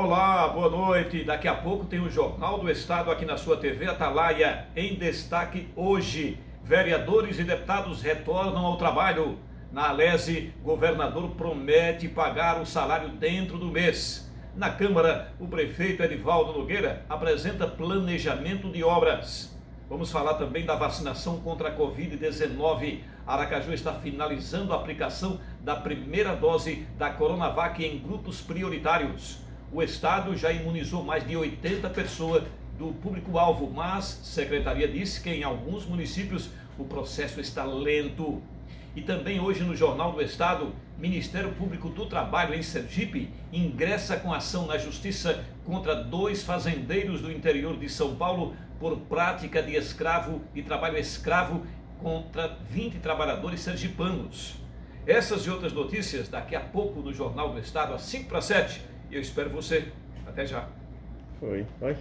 Olá, boa noite. Daqui a pouco tem o Jornal do Estado aqui na sua TV Atalaia. Em destaque hoje, vereadores e deputados retornam ao trabalho. Na Alese, governador promete pagar o salário dentro do mês. Na Câmara, o prefeito Edivaldo Nogueira apresenta planejamento de obras. Vamos falar também da vacinação contra a Covid-19. Aracaju está finalizando a aplicação da primeira dose da Coronavac em grupos prioritários. O Estado já imunizou mais de 80 pessoas do público-alvo, mas Secretaria disse que em alguns municípios o processo está lento. E também hoje no Jornal do Estado, Ministério Público do Trabalho em Sergipe ingressa com ação na Justiça contra dois fazendeiros do interior de São Paulo por prática de escravo e trabalho escravo contra 20 trabalhadores sergipanos. Essas e outras notícias daqui a pouco no Jornal do Estado, às 5 para 7. E eu espero você. Até já. Foi. Vai.